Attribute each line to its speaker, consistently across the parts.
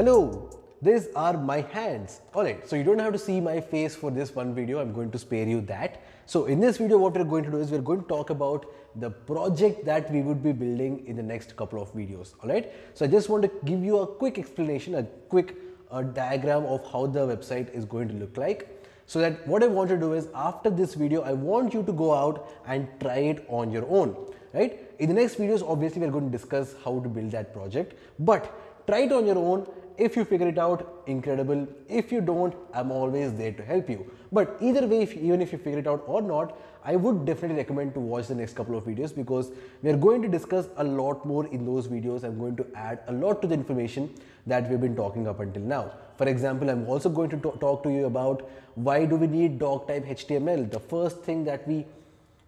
Speaker 1: Hello, these are my hands. Alright, so you don't have to see my face for this one video. I'm going to spare you that. So in this video, what we're going to do is we're going to talk about the project that we would be building in the next couple of videos. Alright, so I just want to give you a quick explanation, a quick uh, diagram of how the website is going to look like. So that what I want to do is after this video, I want you to go out and try it on your own, right? In the next videos, obviously we're going to discuss how to build that project, but try it on your own if you figure it out, incredible. If you don't, I'm always there to help you. But either way, if, even if you figure it out or not, I would definitely recommend to watch the next couple of videos because we are going to discuss a lot more in those videos. I'm going to add a lot to the information that we've been talking up until now. For example, I'm also going to talk to you about why do we need doc type HTML? The first thing that we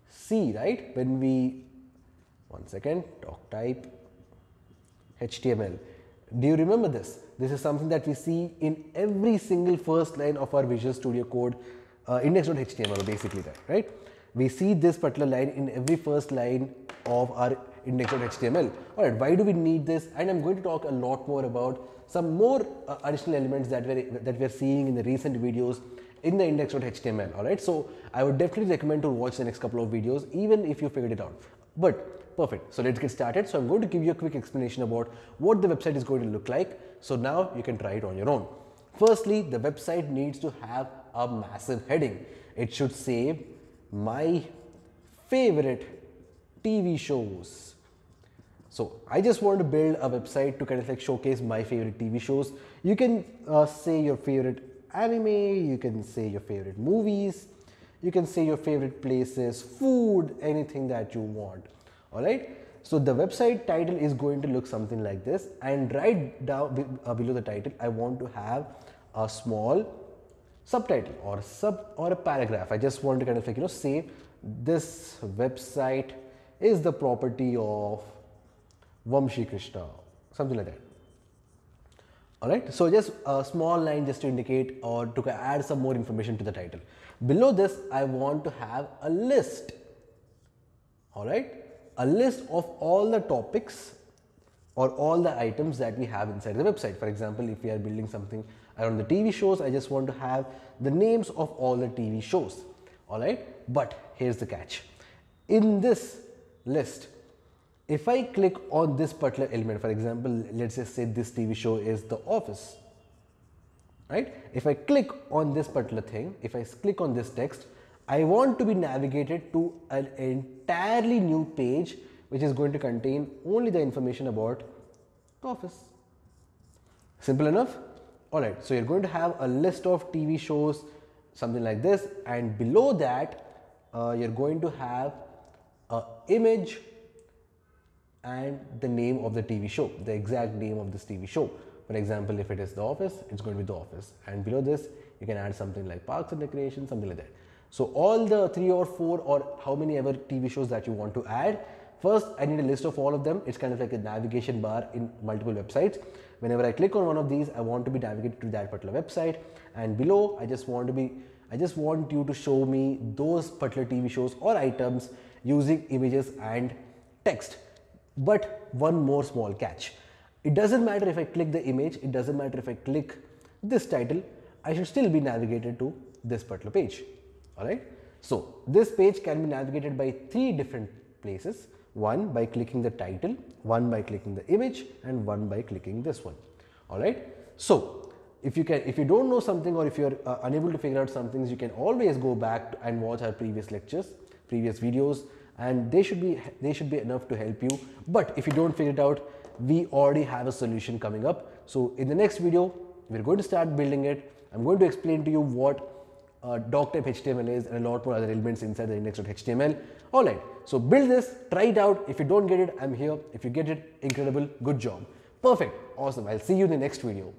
Speaker 1: see, right, when we, one second, doc type HTML. Do you remember this? This is something that we see in every single first line of our Visual Studio Code uh, index.html basically that, right? We see this particular line in every first line of our index.html. All right, why do we need this? And I'm going to talk a lot more about some more uh, additional elements that we're, that we're seeing in the recent videos in the index.html. All right, so I would definitely recommend to watch the next couple of videos, even if you figured it out. But Perfect. So let's get started. So I'm going to give you a quick explanation about what the website is going to look like. So now you can try it on your own. Firstly, the website needs to have a massive heading. It should say my favorite TV shows. So I just want to build a website to kind of like showcase my favorite TV shows. You can uh, say your favorite anime, you can say your favorite movies, you can say your favorite places, food, anything that you want. All right? So the website title is going to look something like this. And right down uh, below the title i want to have a small subtitle or sub or a paragraph. I just want to kind of like you know say this website is the property of Vamshi Krishna something like that all right so just a small line just to indicate or to add some more information to the title below this i want to have a list all right a list of all the topics or all the items that we have inside the website. For example, if we are building something around the TV shows, I just want to have the names of all the TV shows. All right. But here's the catch. In this list, if I click on this particular element, for example, let's just say this TV show is The Office. Right. If I click on this particular thing, if I click on this text, I want to be navigated to an entirely new page which is going to contain only the information about the office. Simple enough? Alright, so you're going to have a list of TV shows, something like this, and below that, uh, you're going to have a image and the name of the TV show, the exact name of this TV show. For example, if it is The Office, it's going to be The Office. And below this, you can add something like Parks and Recreation, something like that. So all the three or four or how many ever TV shows that you want to add, first I need a list of all of them. It's kind of like a navigation bar in multiple websites. Whenever I click on one of these, I want to be navigated to that particular website. And below, I just want to be, I just want you to show me those particular TV shows or items using images and text. But one more small catch. It doesn't matter if I click the image, it doesn't matter if I click this title, I should still be navigated to this particular page alright. So, this page can be navigated by three different places, one by clicking the title, one by clicking the image and one by clicking this one, alright. So, if you can, if you don't know something or if you are uh, unable to figure out some things, you can always go back and watch our previous lectures, previous videos and they should be, they should be enough to help you. But if you don't figure it out, we already have a solution coming up. So, in the next video, we're going to start building it. I'm going to explain to you what uh, HTML is and a lot more other elements inside the index.html. Alright, so build this, try it out. If you don't get it, I'm here. If you get it, incredible, good job. Perfect, awesome. I'll see you in the next video.